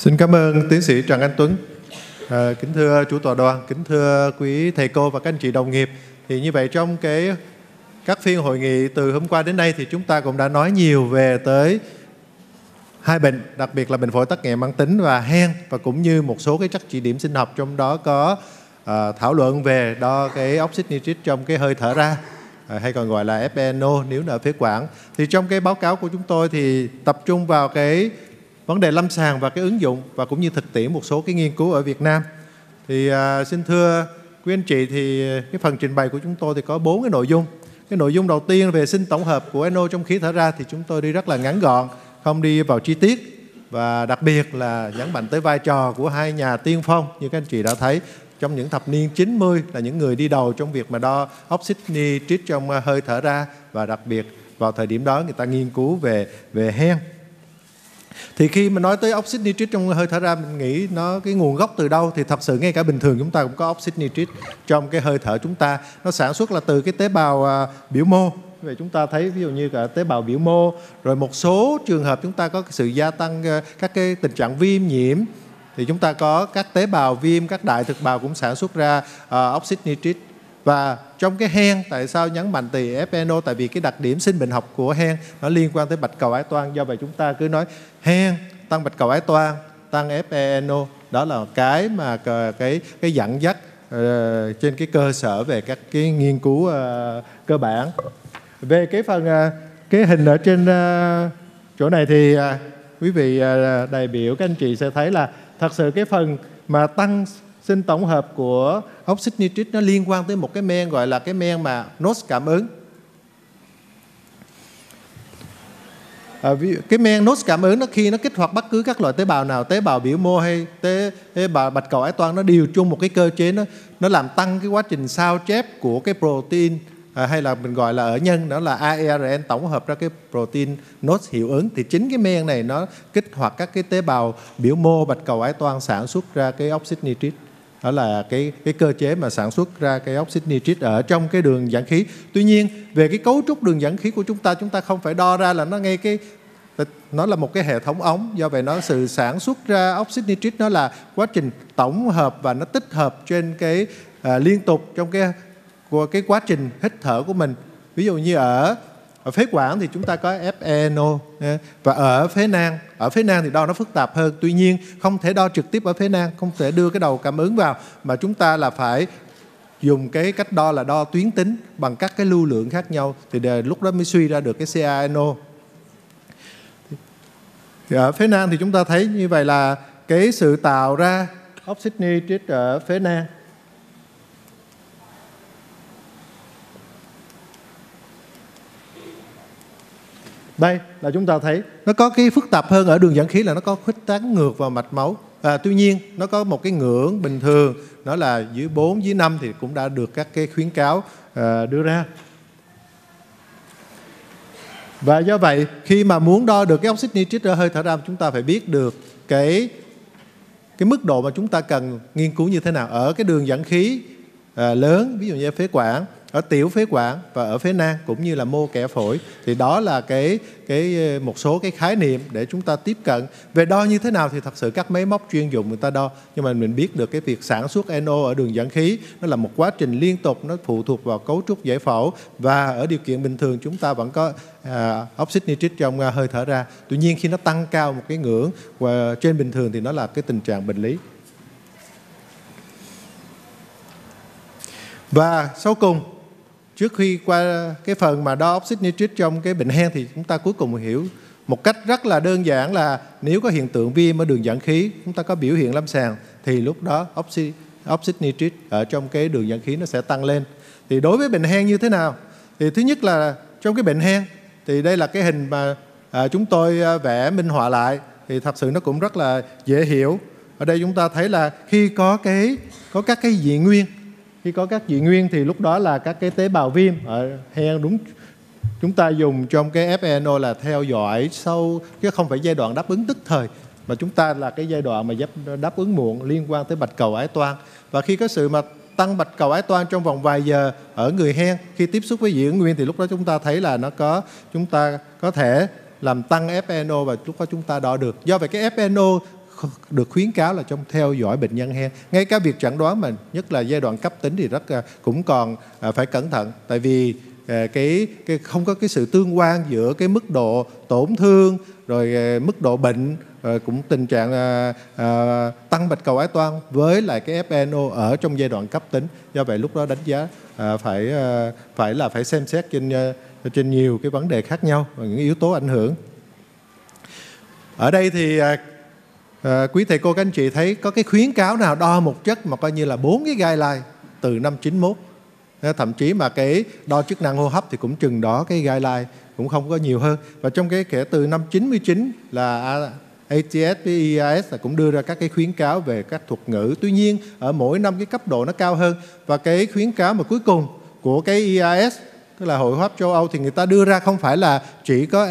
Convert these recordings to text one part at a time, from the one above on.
Xin cảm ơn tiến sĩ Trần Anh Tuấn. À, kính thưa chủ tọa đoàn, kính thưa quý thầy cô và các anh chị đồng nghiệp. Thì như vậy trong cái các phiên hội nghị từ hôm qua đến nay thì chúng ta cũng đã nói nhiều về tới hai bệnh, đặc biệt là bệnh phổi tắc nghẽn mãn tính và hen và cũng như một số cái chất chỉ điểm sinh học trong đó có à, thảo luận về đo cái oxit nitrit trong cái hơi thở ra à, hay còn gọi là FeNO nếu ở phế quản. Thì trong cái báo cáo của chúng tôi thì tập trung vào cái vấn đề lâm sàng và cái ứng dụng và cũng như thực tiễn một số cái nghiên cứu ở Việt Nam. Thì à, xin thưa quý anh chị thì cái phần trình bày của chúng tôi thì có bốn cái nội dung. Cái nội dung đầu tiên về sinh tổng hợp của NO trong khí thở ra thì chúng tôi đi rất là ngắn gọn, không đi vào chi tiết và đặc biệt là nhấn mạnh tới vai trò của hai nhà tiên phong như các anh chị đã thấy trong những thập niên 90 là những người đi đầu trong việc mà đo oxit nitrit trong hơi thở ra và đặc biệt vào thời điểm đó người ta nghiên cứu về về hen thì khi mà nói tới oxit nitrit trong hơi thở ra mình nghĩ nó cái nguồn gốc từ đâu thì thật sự ngay cả bình thường chúng ta cũng có oxit nitrit trong cái hơi thở chúng ta. Nó sản xuất là từ cái tế bào à, biểu mô. Vậy chúng ta thấy ví dụ như cả tế bào biểu mô rồi một số trường hợp chúng ta có sự gia tăng à, các cái tình trạng viêm nhiễm. Thì chúng ta có các tế bào viêm các đại thực bào cũng sản xuất ra uh, oxit nitrit và trong cái hen tại sao nhấn mạnh từ FNO tại vì cái đặc điểm sinh bệnh học của hen nó liên quan tới bạch cầu ái toan. Do vậy chúng ta cứ nói hen tăng bạch cầu ái toan tăng FeNO đó là cái mà cái cái dẫn dắt uh, trên cái cơ sở về các cái nghiên cứu uh, cơ bản. Về cái phần uh, cái hình ở trên uh, chỗ này thì uh, quý vị uh, đại biểu các anh chị sẽ thấy là thật sự cái phần mà tăng sinh tổng hợp của oxit nitrit nó liên quan tới một cái men gọi là cái men mà nốt cảm ứng À, cái men nốt cảm ứng nó khi nó kích hoạt bất cứ các loại tế bào nào tế bào biểu mô hay tế, tế bào bạch cầu ái toan nó đều chung một cái cơ chế nó nó làm tăng cái quá trình sao chép của cái protein à, hay là mình gọi là ở nhân đó là ARN tổng hợp ra cái protein nốt hiệu ứng thì chính cái men này nó kích hoạt các cái tế bào biểu mô bạch cầu ái toan sản xuất ra cái oxit nitrit đó là cái cái cơ chế mà sản xuất ra cái oxit nitrit ở trong cái đường dẫn khí. Tuy nhiên về cái cấu trúc đường dẫn khí của chúng ta chúng ta không phải đo ra là nó ngay cái nó là một cái hệ thống ống do vậy nó sự sản xuất ra oxit nitrit nó là quá trình tổng hợp và nó tích hợp trên cái à, liên tục trong cái của cái quá trình hít thở của mình ví dụ như ở ở phế quản thì chúng ta có FeNO và ở phế nang ở phế nang thì đo nó phức tạp hơn. Tuy nhiên không thể đo trực tiếp ở phế nang không thể đưa cái đầu cảm ứng vào mà chúng ta là phải dùng cái cách đo là đo tuyến tính bằng các cái lưu lượng khác nhau. Thì để, lúc đó mới suy ra được cái CaNO thì ở phế nang thì chúng ta thấy như vậy là cái sự tạo ra oxit nitric ở phế nang. Đây là chúng ta thấy nó có cái phức tạp hơn ở đường dẫn khí là nó có khuếch tán ngược vào mạch máu. Và tuy nhiên nó có một cái ngưỡng bình thường nó là dưới 4 dưới 5 thì cũng đã được các cái khuyến cáo à, đưa ra. Và do vậy khi mà muốn đo được cái oxit nitrit ở hơi thở ra chúng ta phải biết được cái cái mức độ mà chúng ta cần nghiên cứu như thế nào ở cái đường dẫn khí à, lớn ví dụ như phế quản ở tiểu phế quản và ở phế nang cũng như là mô kẽ phổi. Thì đó là cái cái ờ, một số cái khái niệm để chúng ta tiếp cận. Về đo như thế nào thì thật sự các máy móc chuyên dụng người ta đo. Nhưng mà mình biết được cái việc sản xuất NO ở đường dẫn khí nó là một quá trình liên tục nó phụ thuộc vào cấu trúc giải phẫu. Và ở điều kiện bình thường chúng ta vẫn có à, oxit nitrit trong à, hơi thở ra. Tuy nhiên khi nó tăng cao một cái ngưỡng và trên bình thường thì nó là cái tình trạng bệnh lý. Và sau cùng trước khi qua cái phần mà đo oxit nitrit trong cái bệnh hen thì chúng ta cuối cùng hiểu một cách rất là đơn giản là nếu có hiện tượng viêm ở đường dẫn khí chúng ta có biểu hiện lâm sàng thì lúc đó oxy oxit nitrit ở trong cái đường dẫn khí nó sẽ tăng lên. Thì đối với bệnh hen như thế nào? Thì thứ nhất là trong cái bệnh hen thì đây là cái hình mà à, chúng tôi à, vẽ minh họa lại thì thật sự nó cũng rất là dễ hiểu. Ở đây chúng ta thấy là khi có cái có các cái dị nguyên khi có các dị nguyên thì lúc đó là các cái tế bào viêm ở hen đúng, chúng ta dùng trong cái FeNO là theo dõi sâu, chứ không phải giai đoạn đáp ứng tức thời, mà chúng ta là cái giai đoạn mà đáp ứng muộn liên quan tới bạch cầu ái toan. Và khi có sự mà tăng bạch cầu ái toan trong vòng vài giờ ở người hen khi tiếp xúc với dị ứng nguyên thì lúc đó chúng ta thấy là nó có, chúng ta có thể làm tăng FeNO và lúc đó chúng ta đo được. Do vậy cái FeNO được khuyến cáo là trong theo dõi bệnh nhân hen. Ngay cả việc chẩn đoán mà nhất là giai đoạn cấp tính thì rất à, cũng còn à, phải cẩn thận. Tại vì à, cái cái không có cái sự tương quan giữa cái mức độ tổn thương rồi mức độ bệnh rồi cũng tình trạng à, à, tăng bạch cầu ái toan với lại cái FNO ở trong giai đoạn cấp tính. Do vậy lúc đó đánh giá à, phải à, phải là phải xem xét trên trên nhiều cái vấn đề khác nhau và những yếu tố ảnh hưởng. Ở đây thì à, à, quý thầy cô các anh chị thấy có cái khuyến cáo nào đo một chất mà coi như là bốn cái guideline từ năm 91 ờ, thậm chí mà cái đo chức năng hô hấp thì cũng chừng đó cái guideline cũng không có nhiều hơn. Và trong cái kể từ năm 99 là ATS với EIS là cũng đưa ra các cái khuyến cáo về các thuật ngữ. Tuy nhiên ở mỗi năm cái cấp độ nó cao hơn. Và cái khuyến cáo mà cuối cùng của cái EIS tức là hội hô hấp châu Âu thì người ta đưa ra không phải là chỉ có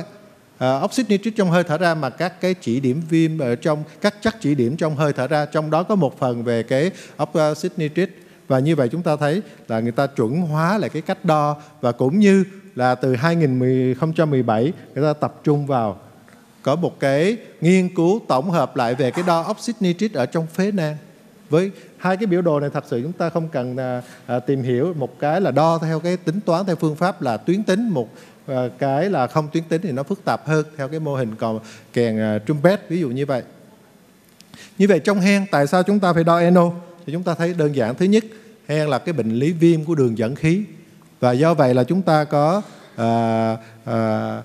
Ờ, uh, oxit nitric trong hơi thở ra mà các cái chỉ điểm viêm ở trong các chất chỉ điểm trong hơi thở ra trong đó có một phần về cái oxit ờ, nitric và như vậy chúng ta thấy là người ta chuẩn hóa lại cái cách đo và cũng như là từ 2017 người ta tập trung vào có một cái nghiên cứu tổng hợp lại về cái đo oxit nitric ở trong phế nang. Với hai cái biểu đồ này thật sự chúng ta không cần à, à, tìm hiểu. Một cái là đo theo cái tính toán theo phương pháp là tuyến tính một Ờ, cái là không tuyến tính thì nó phức tạp hơn theo cái mô hình còn kèn ờ, trumpet ví dụ như vậy. Như vậy trong hen tại sao chúng ta phải đo NO thì chúng ta thấy đơn giản. Thứ nhất hen là cái bệnh lý viêm của đường dẫn khí. Và do vậy là chúng ta có à, à,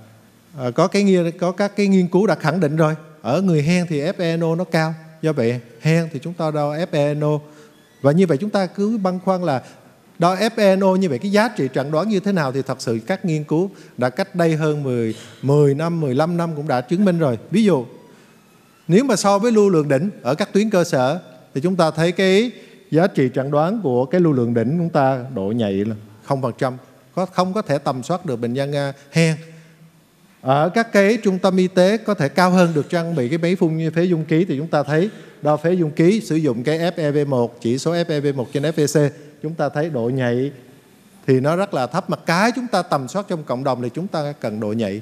à, có cái có các cái nghiên cứu đã khẳng định rồi. Ở người hen thì FeNO nó cao. Do vậy hen thì chúng ta đo FeNO và như vậy chúng ta cứ băn khoăn là đo FeNO như vậy cái giá trị chẩn đoán như thế nào thì thật sự các nghiên cứu đã cách đây hơn 10, 10 năm, 15 năm cũng đã chứng minh rồi. Ví dụ nếu mà so với lưu lượng đỉnh ở các tuyến cơ sở thì chúng ta thấy cái giá trị chẩn đoán của cái lưu lượng đỉnh chúng ta độ nhạy là 0%, có không có thể tầm soát được bệnh nhân à, hen ở các cái trung tâm y tế có thể cao hơn được trang bị cái máy phun như phế dung ký thì chúng ta thấy đo phế dung ký sử dụng cái FEV1 chỉ số FEV1 trên FVC chúng ta thấy độ nhạy thì nó rất là thấp mà cái chúng ta tầm soát trong cộng đồng thì chúng ta cần độ nhạy.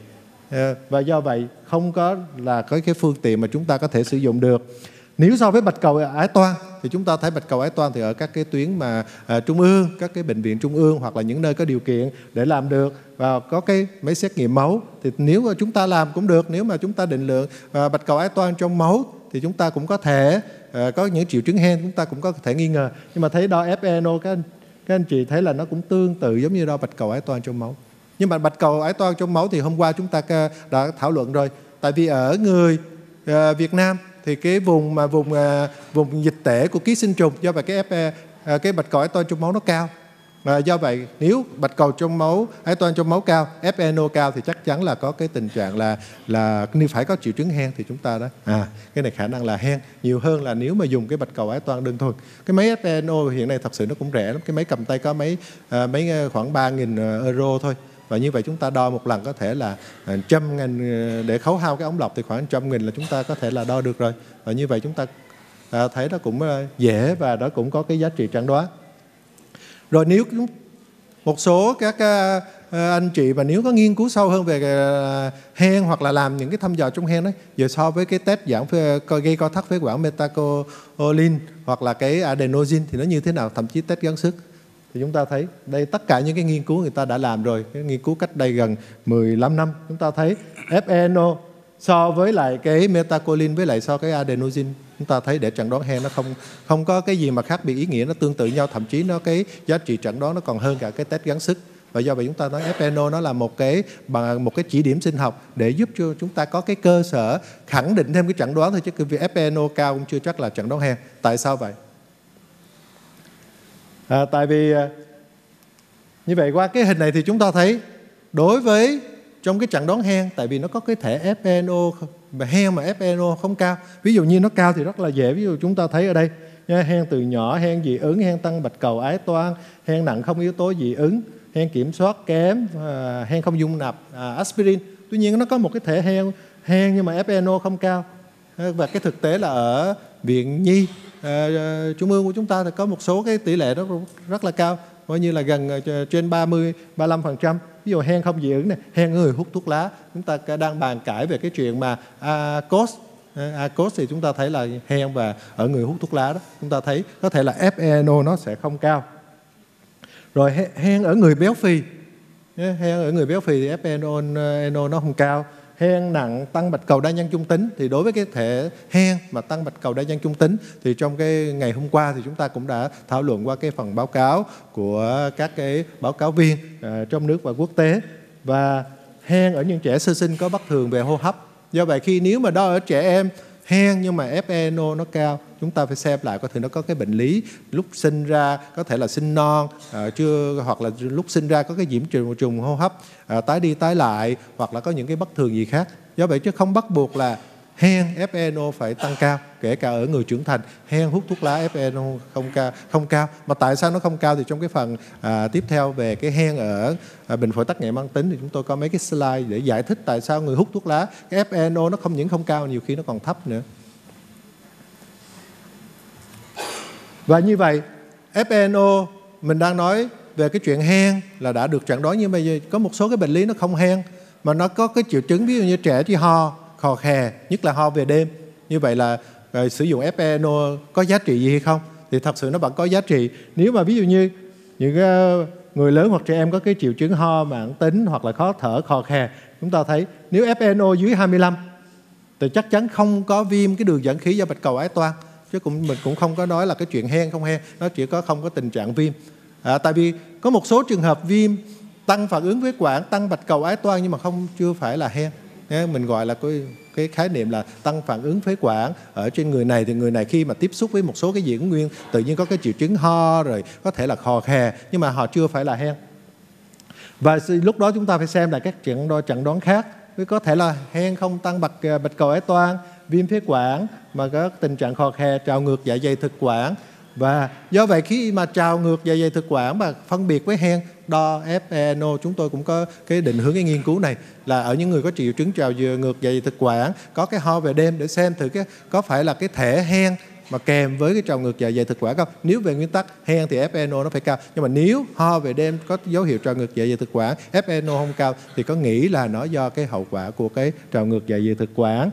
Ờ, và do vậy không có là có cái phương tiện mà chúng ta có thể sử dụng được. Nếu so với bạch cầu ái toan thì chúng ta thấy bạch cầu ái toan thì ở các cái tuyến mà à, trung ương, các cái bệnh viện trung ương hoặc là những nơi có điều kiện để làm được và có cái máy xét nghiệm máu thì nếu mà chúng ta làm cũng được nếu mà chúng ta định lượng à, bạch cầu ái toan trong máu thì chúng ta cũng có thể uh, có những triệu chứng hen chúng ta cũng có thể nghi ngờ. Nhưng mà thấy đo FeNO các anh, các anh chị thấy là nó cũng tương tự giống như đo bạch cầu ái toan trong máu. Nhưng mà bạch cầu ái toan trong máu thì hôm qua chúng ta đã thảo luận rồi. Tại vì ở người uh, Việt Nam thì cái vùng mà vùng uh, vùng dịch tễ của ký sinh trùng do vậy cái FE uh, cái bạch cầu ái toan trong máu nó cao và do vậy nếu bạch cầu trong máu ái toan trong máu cao FeNO cao thì chắc chắn là có cái tình trạng là là nếu phải có triệu chứng hen thì chúng ta đó à cái này khả năng là hen. Nhiều hơn là nếu mà dùng cái bạch cầu ái toan đơn thuần cái máy FeNO hiện nay thật sự nó cũng rẻ lắm. Cái máy cầm tay có mấy à, mấy à, khoảng 3.000 à, euro thôi. Và như vậy chúng ta đo một lần có thể là à, trăm nghìn để khấu hao cái ống lọc thì khoảng trăm nghìn là chúng ta có thể là đo được rồi. Và như vậy chúng ta thấy nó cũng dễ và nó cũng có cái giá trị chẩn đoán rồi nếu một số các à, à, anh chị và nếu có nghiên cứu sâu hơn về à, hen hoặc là làm những cái thăm dò trong hen đấy giờ so với cái test giảm gây co thắt phế quản metacolin hoặc là cái adenosine thì nó như thế nào, thậm chí test gắng sức. Thì chúng ta thấy đây, tất cả những cái nghiên cứu người ta đã làm rồi, cái nghiên cứu cách đây gần 15 năm, chúng ta thấy FNO so với lại cái metacolin với lại so cái adenosine chúng ta thấy để chẩn đoán hen nó không không có cái gì mà khác biệt ý nghĩa nó tương tự nhau thậm chí nó cái giá trị chẩn đoán nó còn hơn cả cái test gắng sức. Và do vậy chúng ta nói FeNO nó là một cái bằng một cái chỉ điểm sinh học để giúp cho chúng ta có cái cơ sở khẳng định thêm cái chẩn đoán thôi chứ cái việc FeNO cao cũng chưa chắc là chẩn đoán hen. Tại sao vậy? À, tại vì à, như vậy qua cái hình này thì chúng ta thấy đối với trong cái chẩn đoán hen tại vì nó có cái thể FeNO mà hen mà FeNO không cao. Ví dụ như nó cao thì rất là dễ. Ví dụ chúng ta thấy ở đây nha, hen từ nhỏ hen dị ứng hen tăng bạch cầu ái toan hen nặng không yếu tố dị ứng hen kiểm soát kém à, hen không dung nạp à, aspirin. Tuy nhiên nó có một cái thể hen hen nhưng mà FeNO không cao. À, và cái thực tế là ở viện nhi à, à, trung ương của chúng ta thì có một số cái tỷ lệ nó rất là cao coi như là gần ờ, trên 30 35 phần trăm. Ví dụ hen không dị ứng này hen người hút thuốc lá. Chúng ta đang bàn cãi về cái chuyện mà ACOS cost ờ, ACOS thì chúng ta thấy là hen và ở người hút thuốc lá đó, chúng ta thấy có thể là FeNO nó sẽ không cao. Rồi hen ở người béo phì hen ở người béo phì thì FeNO nó không cao hen nặng tăng bạch cầu đa nhân trung tính. Thì đối với cái thể hen mà tăng bạch cầu đa nhân trung tính thì trong cái ngày hôm qua thì chúng ta cũng đã thảo luận qua cái phần báo cáo của các cái báo cáo viên uh, trong nước và quốc tế. Và hen ở những trẻ sơ sinh có bất thường về hô hấp. Do vậy khi nếu mà đo ở trẻ em hen nhưng mà FeNO nó cao chúng ta phải xem lại có thể nó có cái bệnh lý lúc sinh ra có thể là sinh non à, chưa hoặc là lúc sinh ra có cái nhiễm trùng trùng hô hấp à, tái đi tái lại hoặc là có những cái bất thường gì khác. Do vậy chứ không bắt buộc là hen FeNO phải tăng cao kể cả ở người trưởng thành hen hút thuốc lá FeNO không cao không cao. Mà tại sao nó không cao thì trong cái phần à, tiếp theo về cái hen ở à, bệnh phổi tắc nghẽn mãn tính thì chúng tôi có mấy cái slide để giải thích tại sao người hút thuốc lá cái FeNO nó không những không cao nhiều khi nó còn thấp nữa. Và như vậy FeNO mình đang nói về cái chuyện hen là đã được chẩn đoán nhưng bây giờ có một số cái bệnh lý nó không hen mà nó có cái triệu chứng ví dụ như trẻ thì ho khò khè nhất là ho về đêm. Như vậy là rồi, sử dụng FeNO có giá trị gì hay không? Thì thật sự nó vẫn có giá trị. Nếu mà ví dụ như những ờ, người lớn hoặc trẻ em có cái triệu chứng ho mãn tính hoặc là khó thở khò khè chúng ta thấy nếu FeNO dưới 25 thì chắc chắn không có viêm cái đường dẫn khí do bạch cầu ái toan chứ cũng mình cũng không có nói là cái chuyện hen không hen nó chỉ có không có tình trạng viêm. À, tại vì có một số trường hợp viêm tăng phản ứng với quản tăng bạch cầu ái toan nhưng mà không chưa phải là hen. Mình gọi là cái cái khái niệm là tăng phản ứng phế quản ở trên người này thì người này khi mà tiếp xúc với một số cái diễn nguyên tự nhiên có cái triệu chứng ho rồi có thể là khò khè nhưng mà họ chưa phải là hen. Và lúc đó chúng ta phải xem lại các chẩn đoán chẩn đoán khác. Với có thể là hen không tăng bạch à, bạch cầu ái toan viêm phế quản mà có tình trạng khò khè, trào ngược dạ dày thực quản. Và do vậy khi mà trào ngược dạ dày thực quản mà phân biệt với hen đo FeNO e, chúng tôi cũng có cái định hướng, cái nghiên cứu này là ở những người có triệu chứng trào ngược dạ dày thực quản, có cái ho về đêm để xem thử cái có phải là cái thể hen mà kèm với cái trào ngược dạ dày thực quản không. Nếu về nguyên tắc hen thì FeNO nó phải cao, nhưng mà nếu ho về đêm có dấu hiệu trào ngược dạ dày thực quản FeNO không cao thì có nghĩ là nó do cái hậu quả của cái trào ngược dạ dày thực quản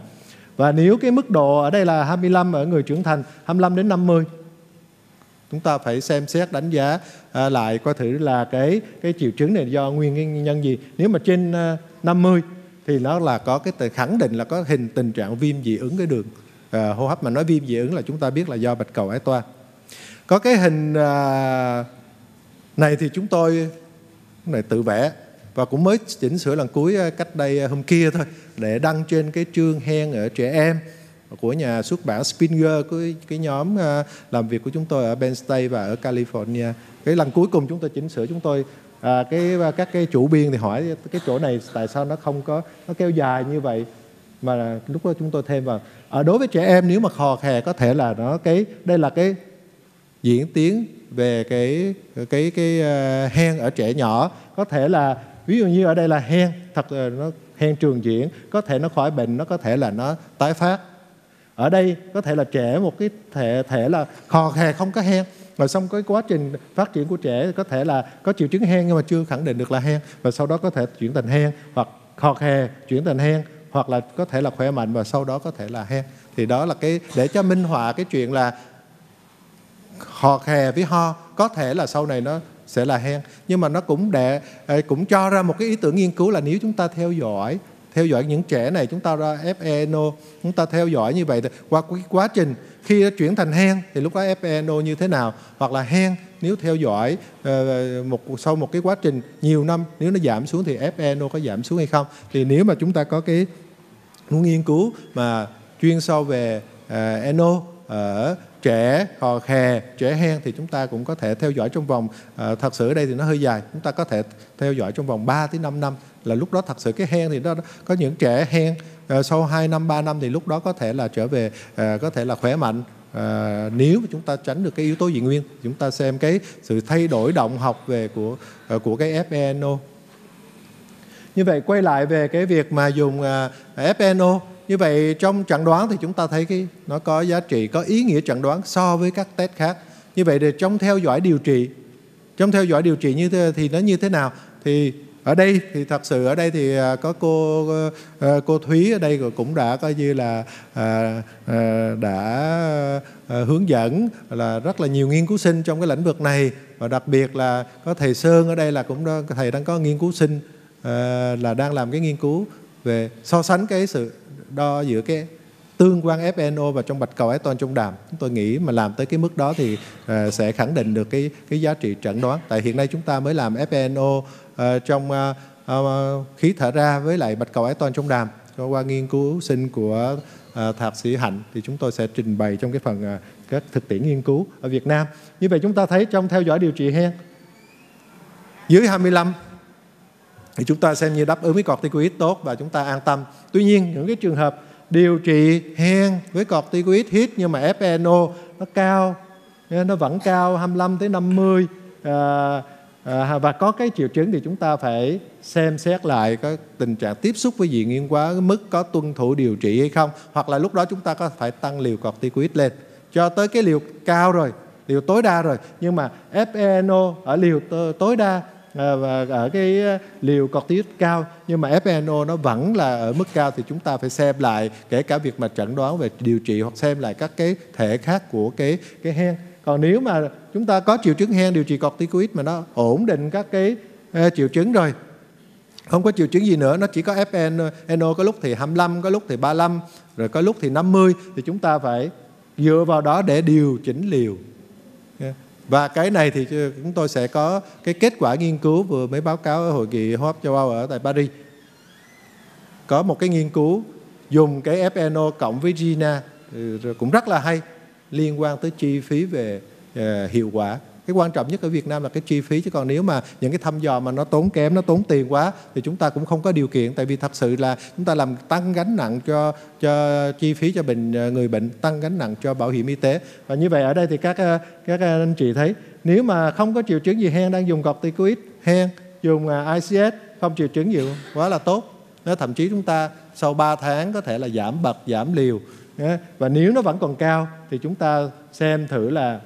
và nếu cái mức độ ở đây là 25 ở người trưởng thành 25 đến 50 chúng ta phải xem xét đánh giá à, lại coi thử là cái cái triệu chứng này do nguyên nhân gì. Nếu mà trên à, 50 thì nó là có cái khẳng định là có hình tình trạng viêm dị ứng cái đường. À, hô hấp mà nói viêm dị ứng là chúng ta biết là do bạch cầu ái toan có cái hình à, này thì chúng tôi này tự vẽ và cũng mới chỉnh sửa lần cuối ờ, cách đây ờ, hôm kia thôi để đăng trên cái chương hen ở trẻ em của nhà xuất bản Springer cái, cái nhóm ờ, làm việc của chúng tôi ở Penn State và ở California. Cái lần cuối cùng chúng tôi chỉnh sửa chúng tôi à, cái các cái chủ biên thì hỏi cái chỗ này tại sao nó không có nó kéo dài như vậy? Mà lúc đó chúng tôi thêm vào ở đối với trẻ em nếu mà khò khè có thể là nó cái đây là cái diễn tiến về cái cái cái uh, hen ở trẻ nhỏ có thể là ví dụ như ở đây là hen, thật là nó, hen trường diễn, có thể nó khỏi bệnh, nó có thể là nó tái phát. Ở đây có thể là trẻ, một cái thể thể là khò khè không có hen. Rồi xong cái quá trình phát triển của trẻ có thể là có triệu chứng hen nhưng mà chưa khẳng định được là hen. Và sau đó có thể chuyển thành hen, hoặc khò khè chuyển thành hen, hoặc là có thể là khỏe mạnh và sau đó có thể là hen. Thì đó là cái, để cho minh họa cái chuyện là khò khè với ho, có thể là sau này nó sẽ là hen. Nhưng mà nó cũng để cũng cho ra một cái ý tưởng nghiên cứu là nếu chúng ta theo dõi theo dõi những trẻ này chúng ta ra FeNO chúng ta theo dõi như vậy qua cái quá trình khi nó chuyển thành hen thì lúc đó FeNO như thế nào? Hoặc là hen nếu theo dõi ờ, một sau một cái quá trình nhiều năm nếu nó giảm xuống thì FeNO có giảm xuống hay không? Thì nếu mà chúng ta có cái muốn nghiên cứu mà chuyên sâu về ờ, uh, NO ở trẻ khò khè trẻ hen thì chúng ta cũng có thể theo dõi trong vòng à, thật sự ở đây thì nó hơi dài. Chúng ta có thể theo dõi trong vòng 3 tới 5 năm là lúc đó thật sự cái hen thì nó có những trẻ hen. À, sau 2 năm 3 năm thì lúc đó có thể là trở về à, có thể là khỏe mạnh. À, nếu mà chúng ta tránh được cái yếu tố dị nguyên chúng ta xem cái sự thay đổi động học về của à, của cái FeNO như vậy quay lại về cái việc mà dùng à, FeNO như vậy trong chẩn đoán thì chúng ta thấy cái nó có giá trị có ý nghĩa chẩn đoán so với các test khác. Như vậy thì trong theo dõi điều trị trong theo dõi điều trị như thế thì nó như thế nào? Thì ở đây thì thật sự ở đây thì à, có cô ờ, ờ, cô Thúy ở đây cũng đã coi như là à, à đã à, hướng dẫn là rất là nhiều nghiên cứu sinh trong cái lĩnh vực này. Và đặc biệt là có thầy Sơn ở đây là cũng thầy đang có nghiên cứu sinh ờ, là đang làm cái nghiên cứu về so sánh cái sự đo giữa cái tương quan FNO và trong bạch cầu ái toàn trong đàm. Chúng tôi nghĩ mà làm tới cái mức đó thì uh, sẽ khẳng định được cái cái giá trị chẩn đoán. Tại hiện nay chúng ta mới làm FNO uh, ờ, trong uh, uh, khí thở ra với lại bạch cầu ái toàn trong đàm. Qua nghiên cứu sinh của uh, thạc sĩ Hạnh thì chúng tôi sẽ trình bày trong cái phần uh, các thực tiễn nghiên cứu ở Việt Nam. Như vậy chúng ta thấy trong theo dõi điều trị hen dưới 25 thì chúng ta xem như đáp ứng với corticoid tốt và chúng ta an tâm. Tuy nhiên những cái trường hợp điều trị hen với corticoid hit nhưng mà FeNO nó cao nó vẫn cao 25 tới 50 à, à, và có cái triệu chứng thì chúng ta phải xem xét lại cái tình trạng tiếp xúc với dị nguyên quá mức có tuân thủ điều trị hay không hoặc là lúc đó chúng ta có phải tăng liều corticoid lên. Cho tới cái liều cao rồi liều tối đa rồi nhưng mà FeNO ở liều tối đa Ờ, và ở cái ờ, liều corticoid cao, nhưng mà FeNO nó vẫn là ở mức cao thì chúng ta phải xem lại kể cả việc mà chẩn đoán về điều trị hoặc xem lại các cái thể khác của cái cái hen. Còn nếu mà chúng ta có triệu chứng hen điều trị corticoid mà nó ổn định các cái ờ, triệu chứng rồi, không có triệu chứng gì nữa, nó chỉ có FeNO có lúc thì 25 có lúc thì 35 rồi có lúc thì 50 thì chúng ta phải dựa vào đó để điều chỉnh liều và cái này thì chúng tôi sẽ có cái kết quả nghiên cứu vừa mới báo cáo ở hội nghị hô hấp châu Âu ở tại Paris. Có một cái nghiên cứu dùng cái FNO cộng với GINA ừ, cũng rất là hay, liên quan tới chi phí về ờ, hiệu quả cái quan trọng nhất ở Việt Nam là cái chi phí, chứ còn nếu mà những cái thăm dò mà nó tốn kém, nó tốn tiền quá thì chúng ta cũng không có điều kiện. Tại vì thật sự là chúng ta làm tăng gánh nặng cho cho chi phí cho bệnh ờ, người bệnh, tăng gánh nặng cho bảo hiểm y tế. Và như vậy ở đây thì các ờ, các ờ, anh chị thấy, nếu mà không có triệu chứng gì hen, đang dùng corticoid hen, dùng ICS không triệu chứng gì quá là tốt. Thậm chí chúng ta sau 3 tháng có thể là giảm bậc, giảm liều và nếu nó vẫn còn cao thì chúng ta xem thử là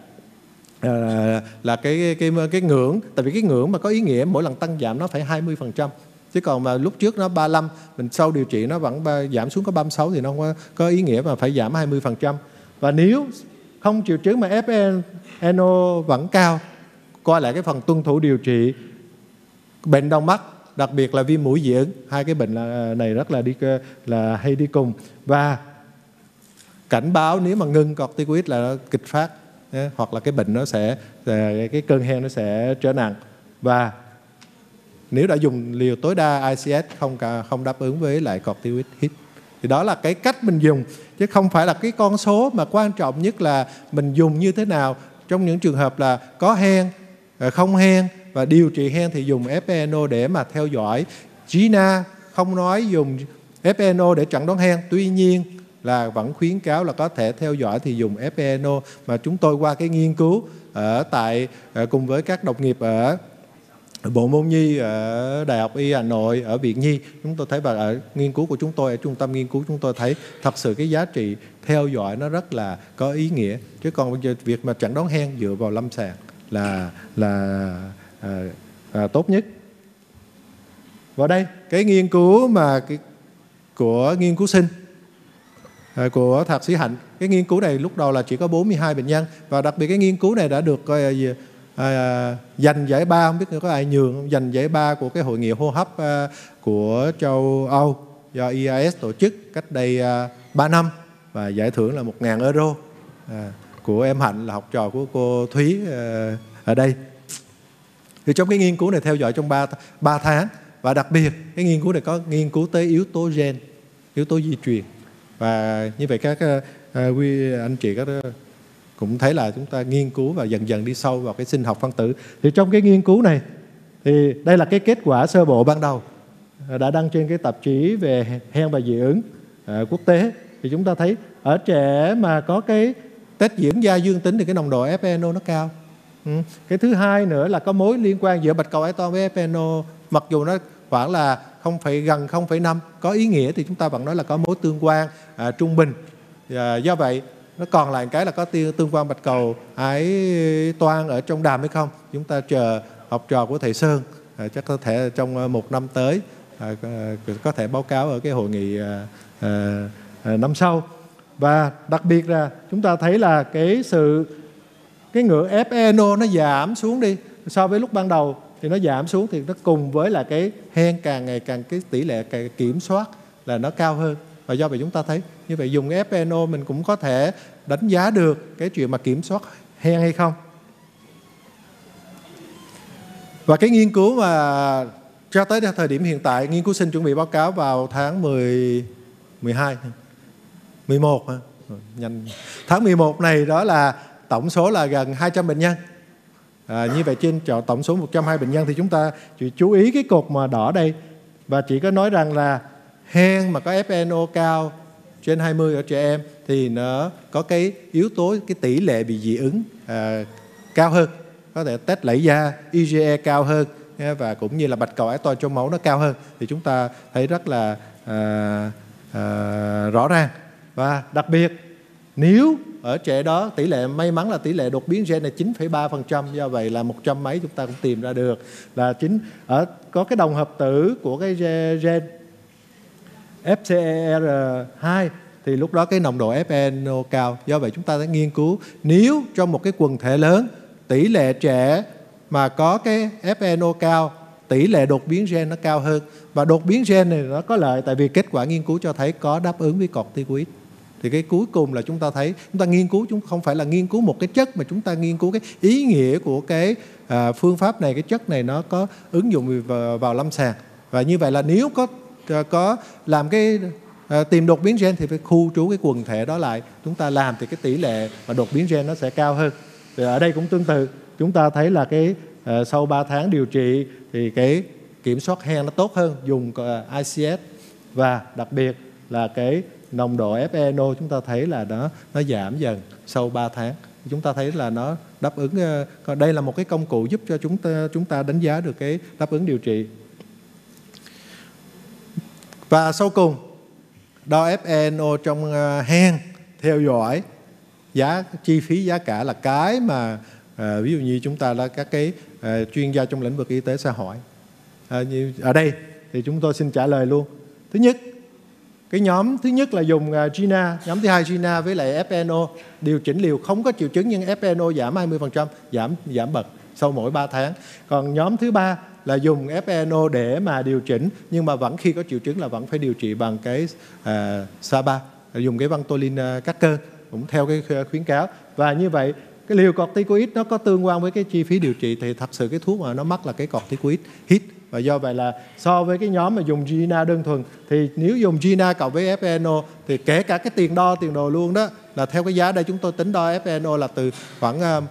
à, là cái cái cái ngưỡng. Tại vì cái ngưỡng mà có ý nghĩa mỗi lần tăng giảm nó phải 20% chứ còn mà lúc trước nó 35 mình sau điều trị nó vẫn giảm xuống có 36 thì nó không có, có ý nghĩa mà phải giảm 20% và nếu không triệu chứng mà FNO vẫn cao coi lại cái phần tuân thủ điều trị bệnh đau mắt đặc biệt là viêm mũi dị ứng hai cái bệnh này rất là đi là hay đi cùng. Và cảnh báo nếu mà ngưng corticoid là kịch phát hoặc là cái bệnh nó sẽ à, cái cơn hen nó sẽ trở nặng. Và nếu đã dùng liều tối đa ICS không cả, không đáp ứng với lại corticoid hit thì đó là cái cách mình dùng. Chứ không phải là cái con số mà quan trọng nhất là mình dùng như thế nào. Trong những trường hợp là có hen à, không hen và điều trị hen thì dùng FeNO để mà theo dõi. Gina không nói dùng FeNO để chẩn đoán hen. Tuy nhiên là vẫn khuyến cáo là có thể theo dõi thì dùng FeNO mà chúng tôi qua cái nghiên cứu ở tại ờ, cùng với các đồng nghiệp ở Bộ môn nhi ở Đại học Y Hà Nội, ở Viện Nhi, chúng tôi thấy và ở nghiên cứu của chúng tôi, ở trung tâm nghiên cứu chúng tôi thấy thật sự cái giá trị theo dõi nó rất là có ý nghĩa. Chứ còn việc mà chẩn đoán hen dựa vào lâm sàng là là à, à, tốt nhất. và đây, cái nghiên cứu mà cái, của nghiên cứu sinh Ờ, của thạc sĩ Hạnh. Cái nghiên cứu này lúc đầu là chỉ có 42 bệnh nhân và đặc biệt cái nghiên cứu này đã được coi à, à, giành giải ba không biết có ai nhường không? giành giải ba của cái hội nghị hô hấp à, của châu Âu do EIS tổ chức cách đây à, 3 năm và giải thưởng là 1.000 euro à, của em Hạnh là học trò của cô Thúy à, ở đây. Thì trong cái nghiên cứu này theo dõi trong 3, 3 tháng và đặc biệt cái nghiên cứu này có nghiên cứu tới yếu tố gen, yếu tố di truyền và như vậy các ờ, ờ, quý anh chị các ờ, cũng thấy là chúng ta nghiên cứu và dần dần đi sâu vào cái sinh học phân tử thì trong cái nghiên cứu này, thì đây là cái kết quả sơ bộ ban đầu đã đăng trên cái tạp chí về hen và dị ứng quốc tế thì chúng ta thấy ở trẻ mà có cái test diễn da dương tính thì cái nồng độ FeNO nó cao ừ. cái thứ hai nữa là có mối liên quan giữa bạch cầu ái với FeNO mặc dù nó khoảng là không phải gần 0,5 có ý nghĩa thì chúng ta vẫn nói là có mối tương quan à, trung bình. À, do vậy nó còn lại cái là có tương quan bạch cầu ái toan ở trong đàm hay không chúng ta chờ học trò của thầy Sơn à, chắc có thể trong à, một năm tới à, à có thể báo cáo ở cái hội nghị à, à, à, năm sau. Và đặc biệt là chúng ta thấy là cái sự cái ngưỡng FeNO nó giảm xuống đi so với lúc ban đầu thì nó giảm xuống thì nó cùng với là cái hen càng ngày càng, cái tỷ lệ càng kiểm soát là nó cao hơn. Và do vậy chúng ta thấy như vậy dùng FNO FeNO mình cũng có thể đánh giá được cái chuyện mà kiểm soát hen hay không. Và cái nghiên cứu mà cho tới thời điểm hiện tại, nghiên cứu sinh chuẩn bị báo cáo vào tháng 10 12 11 nhanh. Tháng 11 này đó là tổng số là gần 200 bệnh nhân à, như vậy trên tổng số 120 bệnh nhân thì chúng ta chỉ chú ý cái cột mà đỏ đây. Và chỉ có nói rằng là hen mà có FNO cao trên 20 ở trẻ em thì nó có cái yếu tố cái tỷ lệ bị dị ứng à, cao hơn. Có thể test lẫy da IgE cao hơn và cũng như là bạch cầu ái to trong máu nó cao hơn. Thì chúng ta thấy rất là à, à, rõ ràng. Và đặc biệt nếu ở trẻ đó tỷ lệ may mắn là tỷ lệ đột biến gen là 9,3% do vậy là một trăm mấy chúng ta cũng tìm ra được là chính ở có cái đồng hợp tử của cái gen FCER2 thì lúc đó cái nồng độ FeNO cao. Do vậy chúng ta sẽ nghiên cứu. Nếu trong một cái quần thể lớn tỷ lệ trẻ mà có cái FeNO cao tỷ lệ đột biến gen nó cao hơn. Và đột biến gen này nó có lợi tại vì kết quả nghiên cứu cho thấy có đáp ứng với corticoid thì cái cuối cùng là chúng ta thấy chúng ta nghiên cứu chúng không phải là nghiên cứu một cái chất mà chúng ta nghiên cứu cái ý nghĩa của cái à, phương pháp này cái chất này nó có ứng dụng vào, vào lâm sàng. Và như vậy là nếu có à, có làm cái à, tìm đột biến gen thì phải khu trú cái quần thể đó lại. Chúng ta làm thì cái tỷ lệ mà đột biến gen nó sẽ cao hơn. Thì ở đây cũng tương tự. Chúng ta thấy là cái à, sau 3 tháng điều trị thì cái kiểm soát hen nó tốt hơn dùng à, ICS và đặc biệt là cái nồng độ FeNO chúng ta thấy là nó nó giảm dần sau 3 tháng. Chúng ta thấy là nó đáp ứng ờ, đây là một cái công cụ giúp cho chúng ta chúng ta đánh giá được cái đáp ứng điều trị. Và sau cùng đo FeNO trong ờ, hen theo dõi giá chi phí giá cả là cái mà à, ví dụ như chúng ta là các cái à, chuyên gia trong lĩnh vực y tế xã hội à, như ở đây thì chúng tôi xin trả lời luôn. Thứ nhất cái nhóm thứ nhất là dùng à, Gina nhóm thứ hai Gina với lại FNO điều chỉnh liều không có triệu chứng nhưng FNO giảm 20% giảm giảm bậc sau mỗi 3 tháng. Còn nhóm thứ ba là dùng FNO để mà điều chỉnh nhưng mà vẫn khi có triệu chứng là vẫn phải điều trị bằng cái uh, SABA dùng cái Vantolin uh, cắt cơ cũng theo cái khuyến cáo. Và như vậy cái liều corticoid nó có tương quan với cái chi phí điều trị thì thật sự cái thuốc mà nó mắc là cái corticoid hit và do vậy là so với cái nhóm mà dùng Gina đơn thuần thì nếu dùng Gina cộng với FNO thì kể cả cái tiền đo tiền đồ luôn đó là theo cái giá đây chúng tôi tính đo FNO là từ khoảng ờ,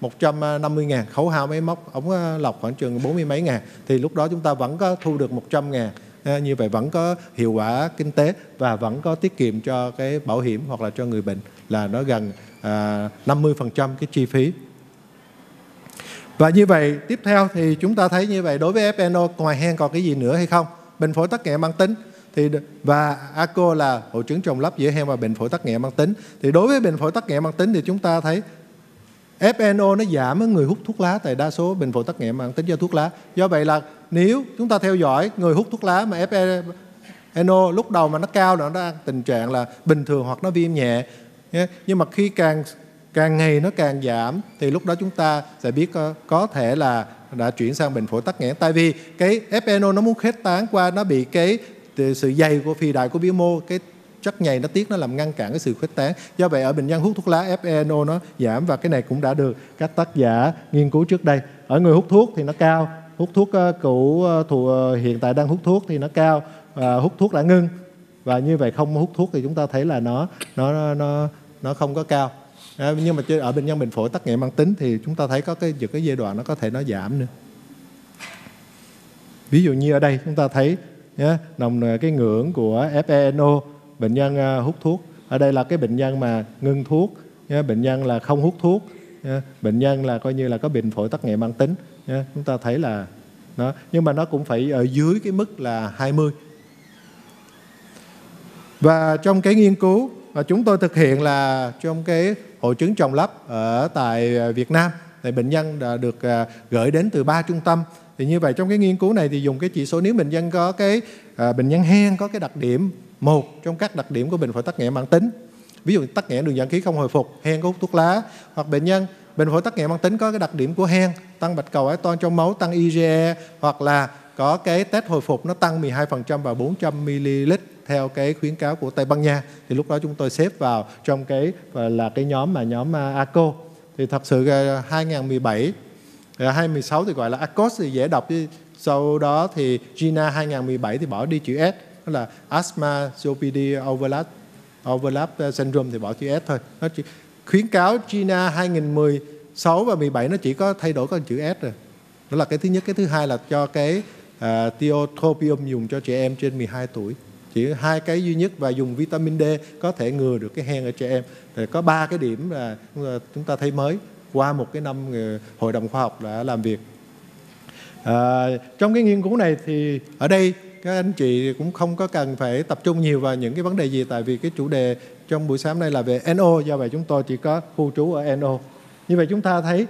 150 ngàn khấu hao máy móc ống ờ, lọc khoảng chừng 40 mấy ngàn thì lúc đó chúng ta vẫn có thu được 100 ngàn ờ, như vậy vẫn có hiệu quả kinh tế và vẫn có tiết kiệm cho cái bảo hiểm hoặc là cho người bệnh là nó gần à, 50% cái chi phí và như vậy, tiếp theo thì chúng ta thấy như vậy, đối với FNO ngoài hen còn cái gì nữa hay không? Bệnh phổi tắc nghẽn mang tính thì và ACO là hội chứng trùng lấp giữa hen và bệnh phổi tắc nghẽn mang tính. Thì đối với bệnh phổi tắc nghẽn mang tính thì chúng ta thấy FNO nó giảm ở người hút thuốc lá tại đa số bệnh phổi tắc nghẽn mang tính do thuốc lá. Do vậy là nếu chúng ta theo dõi người hút thuốc lá mà FNO lúc đầu mà nó cao là nó đang tình trạng là bình thường hoặc nó viêm nhẹ nhưng mà khi càng càng ngày nó càng giảm thì lúc đó chúng ta sẽ biết có, có thể là đã chuyển sang bệnh phổi tắc nghẽn. Tại vì cái FNO nó muốn khuếch tán qua nó bị cái sự dày của phi đại của biểu mô cái chất nhầy nó tiết nó làm ngăn cản cái sự khuếch tán. Do vậy ở bệnh nhân hút thuốc lá FNO nó giảm và cái này cũng đã được các tác giả nghiên cứu trước đây. Ở người hút thuốc thì nó cao hút thuốc ờ, cũ ờ, thù, ờ, hiện tại đang hút thuốc thì nó cao và hút thuốc đã ngưng. Và như vậy không hút thuốc thì chúng ta thấy là nó nó nó nó không có cao à, nhưng mà ở bệnh nhân bệnh phổi tắc nghẽn mãn tính thì chúng ta thấy có cái những cái giai đoạn nó có thể nó giảm nữa. Ví dụ như ở đây chúng ta thấy nhé, nồng ờ, cái ngưỡng của FeNO bệnh nhân uh, hút thuốc. Ở đây là cái bệnh nhân mà ngưng thuốc nhé, bệnh nhân là không hút thuốc nhé, bệnh nhân là coi như là có bệnh phổi tắc nghẽn mãn tính nhé, chúng ta thấy là nó nhưng mà nó cũng phải ở dưới cái mức là 20 và trong cái nghiên cứu mà chúng tôi thực hiện là trong cái hội chứng trồng lấp ở tại à, Việt Nam. Thì bệnh nhân đã được à, gửi đến từ ba trung tâm. Thì như vậy trong cái nghiên cứu này thì dùng cái chỉ số nếu bệnh nhân có cái à, bệnh nhân hen có cái đặc điểm một trong các đặc điểm của bệnh phổi tắc nghẽn mãn tính. Ví dụ tắc nghẽn đường dẫn khí không hồi phục hen có hút thuốc lá hoặc bệnh nhân bệnh phổi tắc nghẽn mãn tính có cái đặc điểm của hen tăng bạch cầu ái toan trong máu tăng IgE hoặc là có cái test hồi phục nó tăng 12% và 400 ml theo cái khuyến cáo của Tây Ban Nha. Thì lúc đó chúng tôi xếp vào trong cái là cái nhóm mà nhóm à, ACO thì thật sự à, 2017 2016 à, thì gọi là ACOS thì dễ đọc chứ. Sau đó thì GINA 2017 thì bỏ đi chữ S đó là asthma COPD overlap overlap syndrome thì bỏ chữ S thôi. Nó chỉ, khuyến cáo GINA 2016 và 17 nó chỉ có thay đổi con chữ S rồi. Đó là cái thứ nhất. Cái thứ hai là cho cái uh, tiotropium dùng cho trẻ em trên 12 tuổi chỉ hai cái duy nhất và dùng vitamin D có thể ngừa được cái hen ở trẻ em. Thì có ba cái điểm là ờ, chúng ta thấy mới. Qua một cái năm ờ, hội đồng khoa học đã làm việc. À, trong cái nghiên cứu này thì ở đây các anh chị cũng không có cần phải tập trung nhiều vào những cái vấn đề gì tại vì cái chủ đề trong buổi sáng nay là về NO do vậy chúng tôi chỉ có khu trú ở NO như vậy chúng ta thấy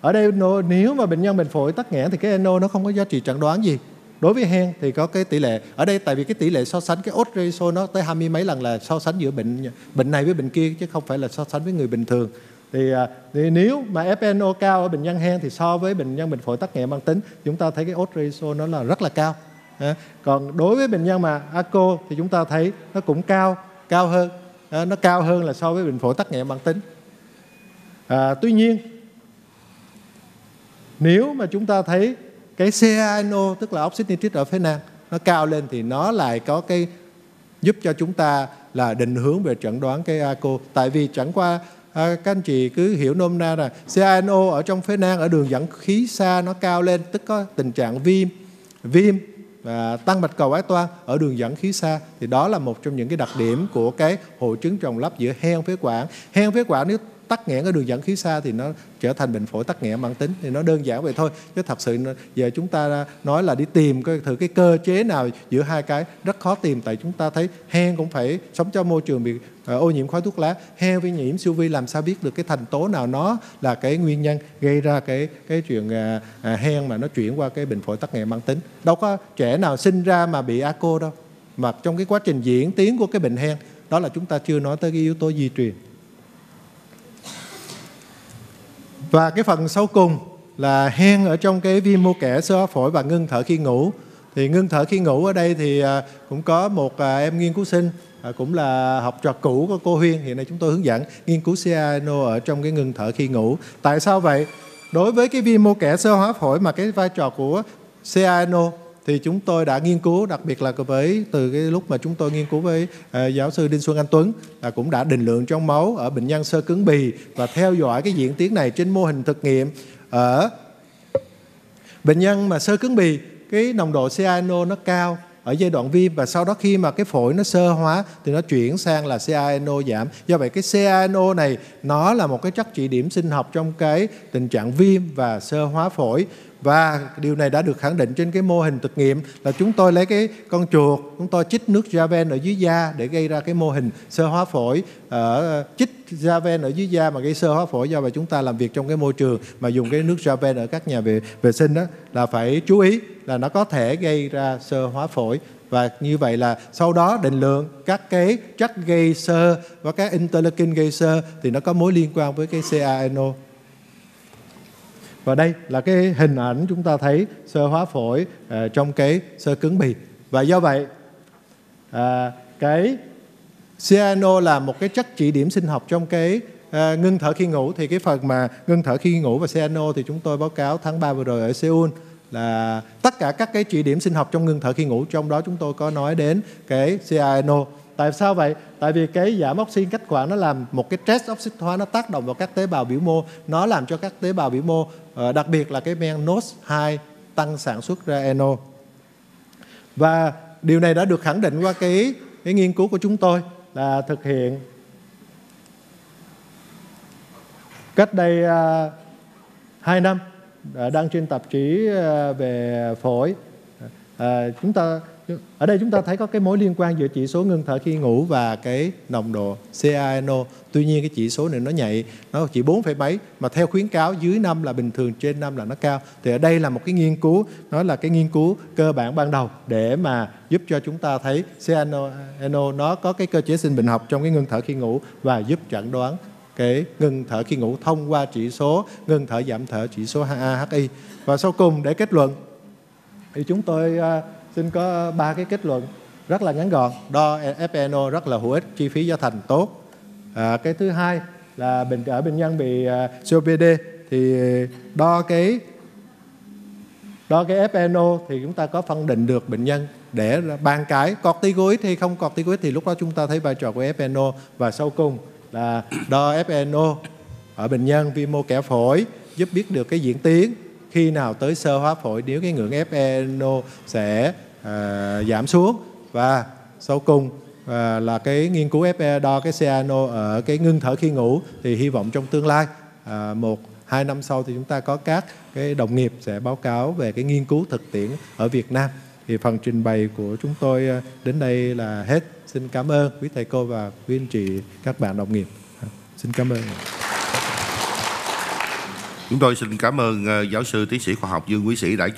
ở đây nếu mà bệnh nhân bệnh phổi tắc nghẽn thì cái NO nó không có giá trị chẩn đoán gì đối với hen thì có cái tỷ lệ ở đây tại vì cái tỷ lệ so sánh cái odds ratio nó tới hai mươi mấy lần là so sánh giữa bệnh bệnh này với bệnh kia chứ không phải là so sánh với người bình thường. Thì, à, thì nếu mà FNO cao ở bệnh nhân hen thì so với bệnh nhân bệnh phổi tắc nghẽn mang tính chúng ta thấy cái odds ratio nó là rất là cao. Còn đối với bệnh nhân mà ACO thì chúng ta thấy nó cũng cao cao hơn nó cao hơn là so với bệnh phổi tắc nghẽn mang tính. À, tuy nhiên nếu mà chúng ta thấy cái CaNO tức là oxit nitrit ở phế nang nó cao lên thì nó lại có cái giúp cho chúng ta là định hướng về chẩn đoán cái ACO tại vì chẳng qua à, các anh chị cứ hiểu nôm na là CaNO ở trong phế nang ở đường dẫn khí xa nó cao lên tức có tình trạng viêm viêm và tăng mạch cầu ái toan ở đường dẫn khí xa thì đó là một trong những cái đặc điểm của cái hội chứng trồng lấp giữa hen phế quản. Hen phế quản nếu tắc nghẽn ở đường dẫn khí xa thì nó trở thành bệnh phổi tắc nghẽn mãn tính. Thì nó đơn giản vậy thôi. Chứ thật sự giờ chúng ta nói là đi tìm cái thử cái cơ chế nào giữa hai cái rất khó tìm. Tại chúng ta thấy hen cũng phải sống trong môi trường bị ờ, ô nhiễm khói thuốc lá. Hen với nhiễm siêu vi làm sao biết được cái thành tố nào nó là cái nguyên nhân gây ra cái cái chuyện à, à, hen mà nó chuyển qua cái bệnh phổi tắc nghẽn mãn tính? Đâu có trẻ nào sinh ra mà bị ACO đâu. Mà trong cái quá trình diễn tiến của cái bệnh hen đó là chúng ta chưa nói tới cái yếu tố di truyền. Và cái phần sau cùng là hen ở trong cái viêm mô kẻ sơ phổi và ngưng thở khi ngủ. Thì ngưng thở khi ngủ ở đây thì à, cũng có một à, em nghiên cứu sinh à, cũng là học trò cũ của cô Huyên hiện nay chúng tôi hướng dẫn nghiên cứu CANO ở trong cái ngưng thở khi ngủ. Tại sao vậy? Đối với cái viêm mô kẻ sơ hóa phổi mà cái vai trò của CANO thì chúng tôi đã nghiên cứu đặc biệt là với từ cái lúc mà chúng tôi nghiên cứu với uh, giáo sư Đinh Xuân Anh Tuấn là cũng đã định lượng trong máu ở bệnh nhân sơ cứng bì và theo dõi cái diễn tiến này trên mô hình thực nghiệm ở bệnh nhân mà sơ cứng bì cái nồng độ cyano nó cao ở giai đoạn viêm và sau đó khi mà cái phổi nó sơ hóa thì nó chuyển sang là CaNO giảm. Do vậy cái CaNO này nó là một cái chất trị điểm sinh học trong cái tình trạng viêm và sơ hóa phổi và điều này đã được khẳng định trên cái mô hình thực nghiệm là chúng tôi lấy cái con chuột, chúng tôi chích nước Javen ở dưới da để gây ra cái mô hình sơ hóa phổi ở chích Javen ở dưới da mà gây sơ hóa phổi. Do vậy chúng ta làm việc trong cái môi trường mà dùng cái nước Javen ở các nhà vệ vệ sinh đó là phải chú ý là nó có thể gây ra sơ hóa phổi. Và như vậy là sau đó định lượng các cái chất gây sơ và các interleukin gây sơ thì nó có mối liên quan với cái CaNO và đây là cái hình ảnh chúng ta thấy sơ hóa phổi uh, trong cái sơ cứng bì. Và do vậy uh, cái cyano là một cái chất chỉ điểm sinh học trong cái uh, ngưng thở khi ngủ. Thì cái phần mà ngưng thở khi ngủ và cyano thì chúng tôi báo cáo tháng 3 vừa rồi ở Seoul là tất cả các cái chỉ điểm sinh học trong ngưng thở khi ngủ trong đó chúng tôi có nói đến cái cyano. Tại sao vậy? Tại vì cái giảm oxy cách quản nó làm một cái stress oxit hóa nó tác động vào các tế bào biểu mô, nó làm cho các tế bào biểu mô ờ, đặc biệt là cái men NOS2 tăng sản xuất ra NO. Và điều này đã được khẳng định qua cái cái nghiên cứu của chúng tôi là thực hiện cách đây ờ, uh, 2 năm ờ, đăng trên tạp chí uh, về phổi uh, chúng ta ở đây chúng ta thấy có cái mối liên quan giữa chỉ số ngưng thở khi ngủ và cái nồng độ CaNO. Tuy nhiên cái chỉ số này nó nhạy, nó chỉ 4, mấy mà theo khuyến cáo dưới 5 là bình thường, trên 5 là nó cao. Thì ở đây là một cái nghiên cứu, nó là cái nghiên cứu cơ bản ban đầu để mà giúp cho chúng ta thấy CaNO nó có cái cơ chế sinh bệnh học trong cái ngưng thở khi ngủ và giúp chẩn đoán cái ngưng thở khi ngủ thông qua chỉ số ngưng thở giảm thở chỉ số AHI. Và sau cùng để kết luận thì chúng tôi à, xin có ba cái kết luận rất là ngắn gọn. Đo FPNO rất là hữu ích chi phí giá thành tốt. À, cái thứ hai là bệnh ở bệnh nhân bị à, COPD thì đo cái đo cái FNO thì chúng ta có phân định được bệnh nhân để bàn cái corticoid hay không corticoid thì lúc đó chúng ta thấy vai trò của FNO và sau cùng là đo FNO ở bệnh nhân viêm mô kẽ phổi giúp biết được cái diễn tiến khi nào tới sơ hóa phổi. Nếu cái ngưỡng FNO sẽ À, giảm xuống. Và sau cùng à, là cái nghiên cứu FE đo cái CNO ở cái ngưng thở khi ngủ thì hy vọng trong tương lai à, một hai năm sau thì chúng ta có các cái đồng nghiệp sẽ báo cáo về cái nghiên cứu thực tiễn ở Việt Nam. Thì phần trình bày của chúng tôi à, đến đây là hết. Xin cảm ơn quý thầy cô và quý anh chị các bạn đồng nghiệp. À, xin cảm ơn. Chúng tôi xin cảm ơn giáo sư tiến sĩ khoa học Dương Quý Sĩ đã